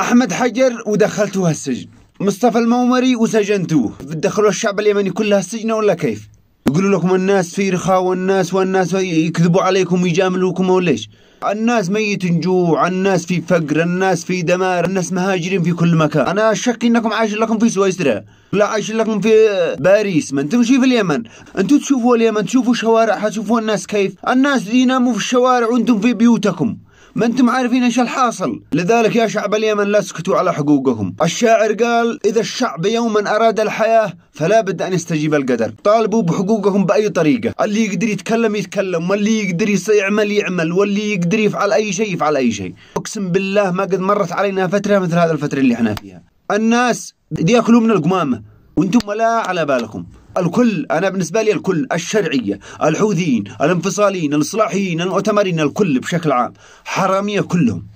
أحمد حجر ودخلتوه السجن مصطفى المومري وسجنتوه. بتدخلوا الشعب اليمني كلها السجن ولا كيف؟ يقولوا لكم الناس في رخاء والناس والناس يكذبوا عليكم ويجاملوكم وليش الناس ميت جوع الناس في فقر الناس في دمار الناس مهاجرين في كل مكان. أنا اشك إنكم عايشين لكم في سويسرا. لا عايشين لكم في باريس. ما أنتم في اليمن. أنتم تشوفوا اليمن تشوفوا شوارعها تشوفوا الناس كيف؟ الناس يناموا في الشوارع وأنتم في بيوتكم. ما أنتم عارفين إيش الحاصل؟ لذلك يا شعب اليمن لا تسكتوا على حقوقكم الشاعر قال إذا الشعب يوما أراد الحياة فلا بد أن يستجيب القدر. طالبوا بحقوقكم بأي طريقة. اللي يقدر يتكلم يتكلم واللي يقدر يعمل يعمل واللي يقدر يفعل أي شيء يفعل أي شيء. أقسم بالله ما قد مرت علينا فترة مثل هذا الفترة اللي إحنا فيها. الناس ياكلوا من القمامة. وأنتم ولا على بالكم. الكل أنا بالنسبة لي الكل الشرعية الحوثيين الانفصاليين الإصلاحيين المؤتمرين الكل بشكل عام حرامية كلهم.